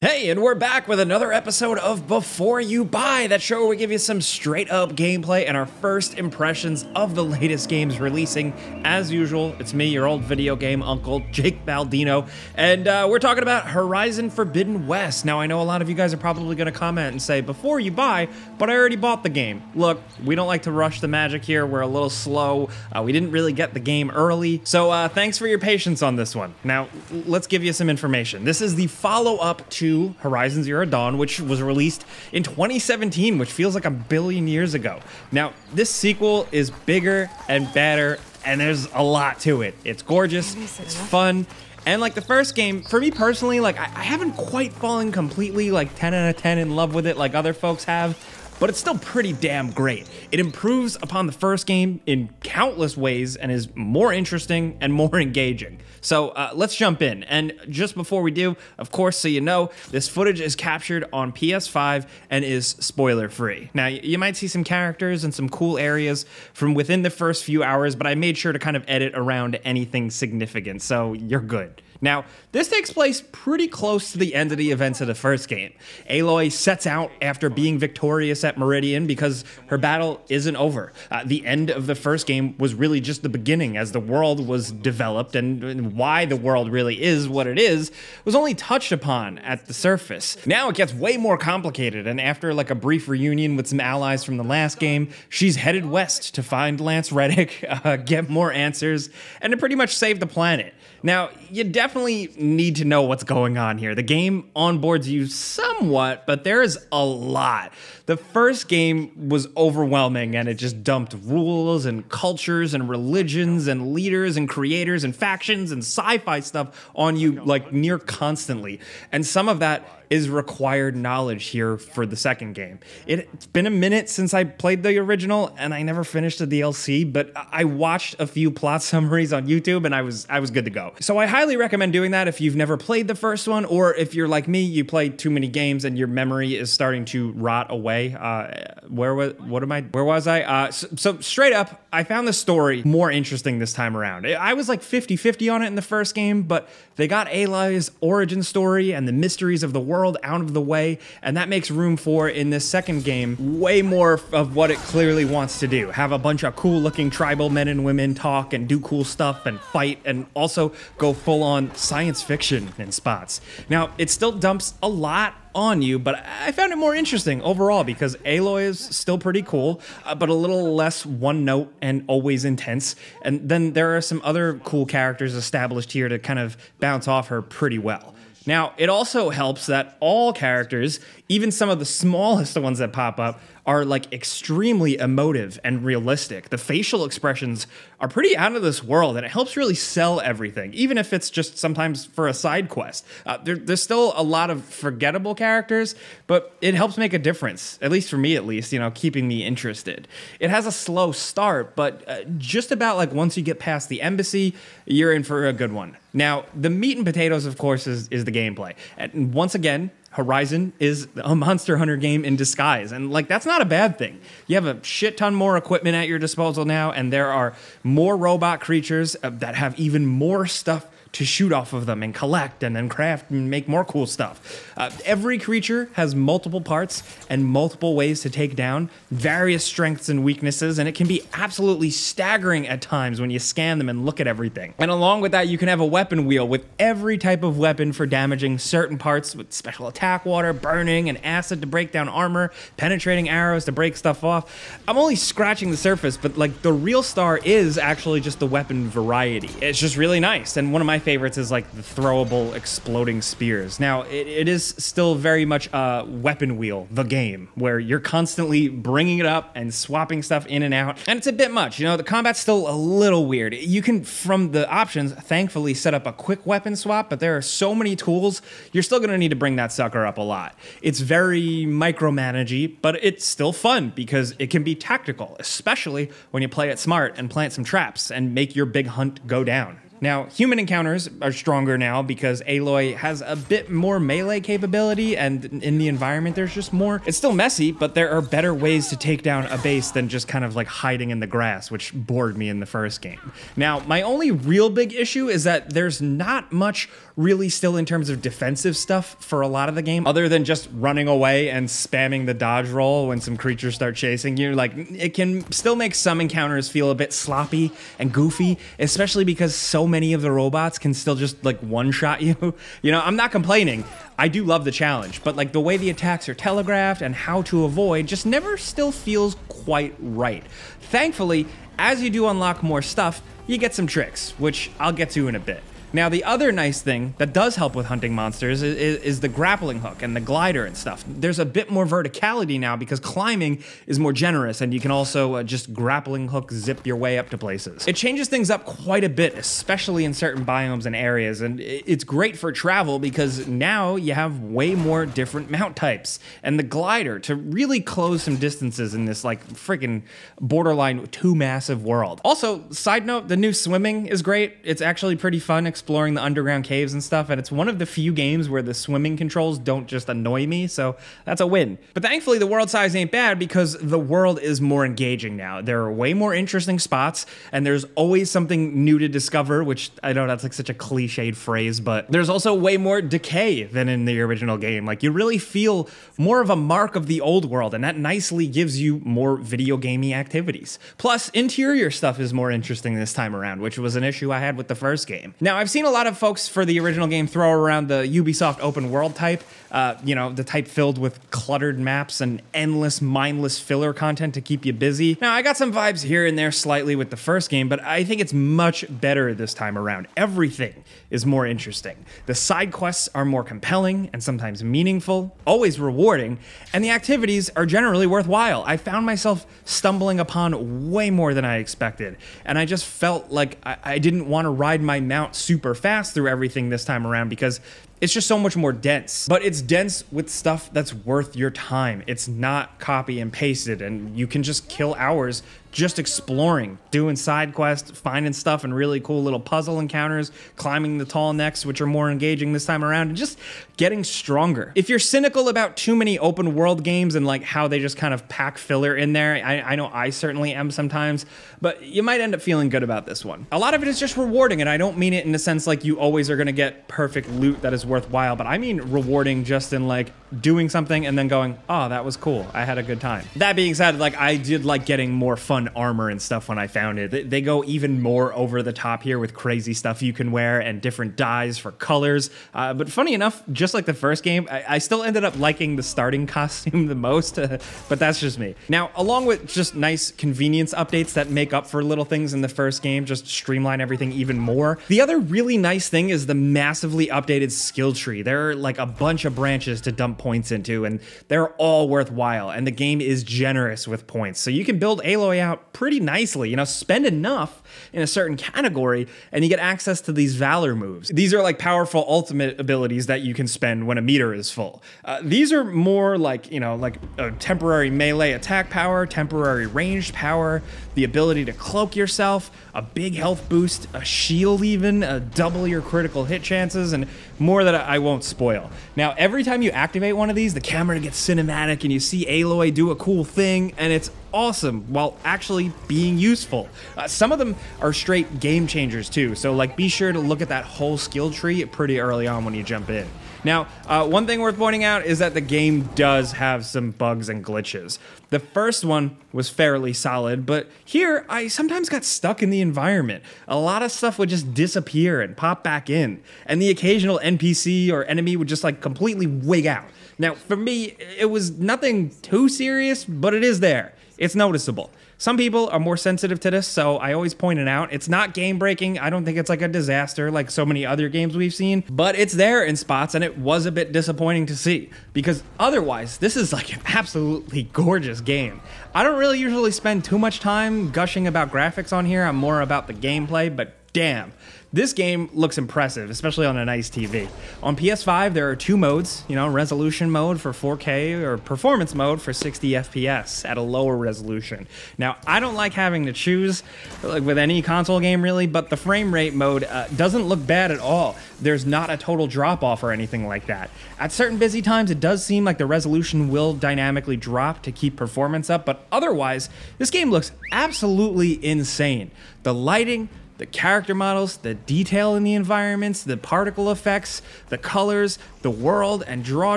Hey, and we're back with another episode of Before You Buy, that show where we give you some straight up gameplay and our first impressions of the latest games releasing. As usual, it's me, your old video game uncle, Jake Baldino, and uh, we're talking about Horizon Forbidden West. Now, I know a lot of you guys are probably going to comment and say, Before you buy, but I already bought the game. Look, we don't like to rush the magic here, we're a little slow, uh, we didn't really get the game early, so uh, thanks for your patience on this one. Now, let's give you some information. This is the follow up to Horizon Zero Dawn, which was released in 2017, which feels like a billion years ago. Now, this sequel is bigger and better, and there's a lot to it. It's gorgeous, it's fun, and like the first game, for me personally, like I, I haven't quite fallen completely like 10 out of 10 in love with it like other folks have but it's still pretty damn great. It improves upon the first game in countless ways and is more interesting and more engaging. So uh, let's jump in. And just before we do, of course, so you know, this footage is captured on PS5 and is spoiler free. Now, you might see some characters and some cool areas from within the first few hours, but I made sure to kind of edit around anything significant, so you're good. Now, this takes place pretty close to the end of the events of the first game. Aloy sets out after being victorious at Meridian because her battle isn't over. Uh, the end of the first game was really just the beginning as the world was developed and, and why the world really is what it is was only touched upon at the surface. Now it gets way more complicated and after like a brief reunion with some allies from the last game, she's headed west to find Lance Reddick, uh, get more answers, and to pretty much save the planet. Now, you definitely need to know what's going on here. The game onboards you somewhat, but there's a lot. The first game was overwhelming and it just dumped rules and cultures and religions and leaders and creators and factions and sci fi stuff on you like near constantly. And some of that is required knowledge here for the second game. It's been a minute since I played the original and I never finished the DLC, but I watched a few plot summaries on YouTube and I was I was good to go. So I highly recommend doing that if you've never played the first one or if you're like me, you played too many games and your memory is starting to rot away. Uh, where was what am I? Where was I? Uh, so, so straight up, I found the story more interesting this time around. I was like 50-50 on it in the first game, but they got Aloy's origin story and the mysteries of the world world out of the way, and that makes room for, in this second game, way more of what it clearly wants to do. Have a bunch of cool looking tribal men and women talk and do cool stuff and fight, and also go full on science fiction in spots. Now, it still dumps a lot on you, but I found it more interesting overall because Aloy is still pretty cool, uh, but a little less one note and always intense. And then there are some other cool characters established here to kind of bounce off her pretty well. Now, it also helps that all characters, even some of the smallest ones that pop up, are like extremely emotive and realistic. The facial expressions are pretty out of this world, and it helps really sell everything, even if it's just sometimes for a side quest. Uh, there, there's still a lot of forgettable characters, but it helps make a difference, at least for me, at least, you know, keeping me interested. It has a slow start, but uh, just about like once you get past the embassy, you're in for a good one. Now, the meat and potatoes, of course, is, is the gameplay. And once again, Horizon is a Monster Hunter game in disguise. And like that's not a bad thing. You have a shit ton more equipment at your disposal now and there are more robot creatures uh, that have even more stuff to shoot off of them and collect and then craft and make more cool stuff. Uh, every creature has multiple parts and multiple ways to take down, various strengths and weaknesses, and it can be absolutely staggering at times when you scan them and look at everything. And along with that, you can have a weapon wheel with every type of weapon for damaging certain parts with special attack water, burning, and acid to break down armor, penetrating arrows to break stuff off. I'm only scratching the surface, but like the real star is actually just the weapon variety. It's just really nice. And one of my my favorites is like the throwable exploding spears. Now, it, it is still very much a weapon wheel, the game, where you're constantly bringing it up and swapping stuff in and out. And it's a bit much, you know, the combat's still a little weird. You can, from the options, thankfully set up a quick weapon swap, but there are so many tools, you're still gonna need to bring that sucker up a lot. It's very micromanagey, but it's still fun because it can be tactical, especially when you play it smart and plant some traps and make your big hunt go down. Now, human encounters are stronger now because Aloy has a bit more melee capability, and in the environment, there's just more. It's still messy, but there are better ways to take down a base than just kind of like hiding in the grass, which bored me in the first game. Now, my only real big issue is that there's not much really still in terms of defensive stuff for a lot of the game, other than just running away and spamming the dodge roll when some creatures start chasing you. Like, it can still make some encounters feel a bit sloppy and goofy, especially because so many of the robots can still just like one shot you. You know, I'm not complaining. I do love the challenge, but like the way the attacks are telegraphed and how to avoid just never still feels quite right. Thankfully, as you do unlock more stuff, you get some tricks, which I'll get to in a bit. Now, the other nice thing that does help with hunting monsters is, is, is, the grappling hook and the glider and stuff. There's a bit more verticality now because climbing is more generous and you can also uh, just grappling hook zip your way up to places. It changes things up quite a bit, especially in certain biomes and areas, and it's great for travel because now you have way more different mount types and the glider to really close some distances in this like freaking borderline too massive world. Also, side note, the new swimming is great. It's actually pretty fun exploring the underground caves and stuff, and it's one of the few games where the swimming controls don't just annoy me, so that's a win. But thankfully, the world size ain't bad because the world is more engaging now. There are way more interesting spots, and there's always something new to discover, which I know that's like such a cliched phrase, but there's also way more decay than in the original game. Like, you really feel more of a mark of the old world, and that nicely gives you more video gamey activities. Plus, interior stuff is more interesting this time around, which was an issue I had with the first game. Now, I've I've seen a lot of folks for the original game throw around the Ubisoft open world type, uh, you know, the type filled with cluttered maps and endless, mindless filler content to keep you busy. Now, I got some vibes here and there slightly with the first game, but I think it's much better this time around. Everything is more interesting. The side quests are more compelling and sometimes meaningful, always rewarding, and the activities are generally worthwhile. I found myself stumbling upon way more than I expected, and I just felt like I, I didn't want to ride my mount super fast through everything this time around because it's just so much more dense. But it's dense with stuff that's worth your time. It's not copy and pasted, and you can just kill hours just exploring, doing side quests, finding stuff and really cool little puzzle encounters, climbing the tall necks, which are more engaging this time around, and just getting stronger. If you're cynical about too many open world games and like how they just kind of pack filler in there, I, I know I certainly am sometimes, but you might end up feeling good about this one. A lot of it is just rewarding, and I don't mean it in the sense like you always are gonna get perfect loot that is worthwhile, but I mean rewarding just in like doing something and then going, oh, that was cool. I had a good time. That being said, like I did like getting more fun armor and stuff when I found it. They go even more over the top here with crazy stuff you can wear and different dyes for colors. Uh, but funny enough, just like the first game, I, I still ended up liking the starting costume the most, but that's just me. Now, along with just nice convenience updates that make up for little things in the first game, just streamline everything even more. The other really nice thing is the massively updated skill tree. There are like a bunch of branches to dump points into, and they're all worthwhile, and the game is generous with points. So you can build Aloy out pretty nicely. You know, spend enough in a certain category, and you get access to these Valor moves. These are like powerful ultimate abilities that you can spend when a meter is full. Uh, these are more like, you know, like a temporary melee attack power, temporary ranged power, the ability to cloak yourself, a big health boost, a shield even, a double your critical hit chances, and more that I won't spoil. Now, every time you activate one of these, the camera gets cinematic and you see Aloy do a cool thing, and it's awesome while actually being useful. Uh, some of them are straight game changers too, so like be sure to look at that whole skill tree pretty early on when you jump in. Now, uh, one thing worth pointing out is that the game does have some bugs and glitches. The first one was fairly solid, but here I sometimes got stuck in the environment. A lot of stuff would just disappear and pop back in, and the occasional NPC or enemy would just like completely wig out. Now, for me, it was nothing too serious, but it is there. It's noticeable. Some people are more sensitive to this, so I always point it out. It's not game breaking. I don't think it's like a disaster like so many other games we've seen, but it's there in spots and it was a bit disappointing to see because otherwise, this is like an absolutely gorgeous game. I don't really usually spend too much time gushing about graphics on here. I'm more about the gameplay, but damn, this game looks impressive, especially on a nice TV. On PS5, there are two modes, you know, resolution mode for 4K or performance mode for 60 FPS at a lower resolution. Now, I don't like having to choose like with any console game really, but the frame rate mode uh, doesn't look bad at all. There's not a total drop off or anything like that. At certain busy times, it does seem like the resolution will dynamically drop to keep performance up, but otherwise, this game looks absolutely insane. The lighting, the character models, the detail in the environments, the particle effects, the colors, the world, and draw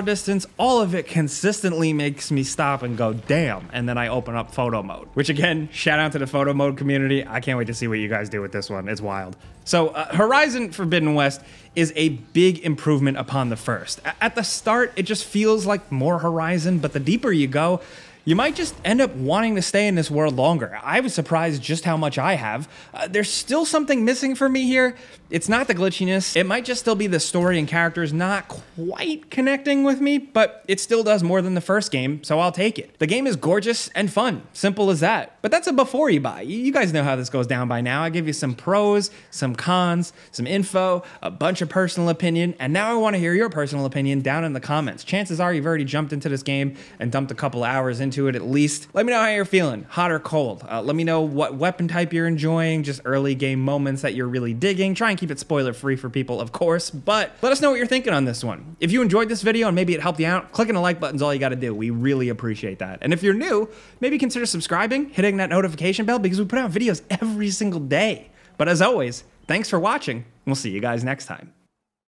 distance, all of it consistently makes me stop and go, damn. And then I open up photo mode, which again, shout out to the photo mode community. I can't wait to see what you guys do with this one. It's wild. So, uh, Horizon Forbidden West is a big improvement upon the first. At the start, it just feels like more Horizon, but the deeper you go, you might just end up wanting to stay in this world longer. I was surprised just how much I have. Uh, there's still something missing for me here. It's not the glitchiness. It might just still be the story and characters not quite connecting with me, but it still does more than the first game, so I'll take it. The game is gorgeous and fun. Simple as that. But that's a before you buy. You guys know how this goes down by now. I give you some pros, some cons, some info, a bunch of personal opinion, and now I want to hear your personal opinion down in the comments. Chances are you've already jumped into this game and dumped a couple hours into into it at least. Let me know how you're feeling, hot or cold. Uh, let me know what weapon type you're enjoying, just early game moments that you're really digging. Try and keep it spoiler free for people, of course, but let us know what you're thinking on this one. If you enjoyed this video and maybe it helped you out, clicking the like button's all you gotta do. We really appreciate that. And if you're new, maybe consider subscribing, hitting that notification bell because we put out videos every single day. But as always, thanks for watching, we'll see you guys next time.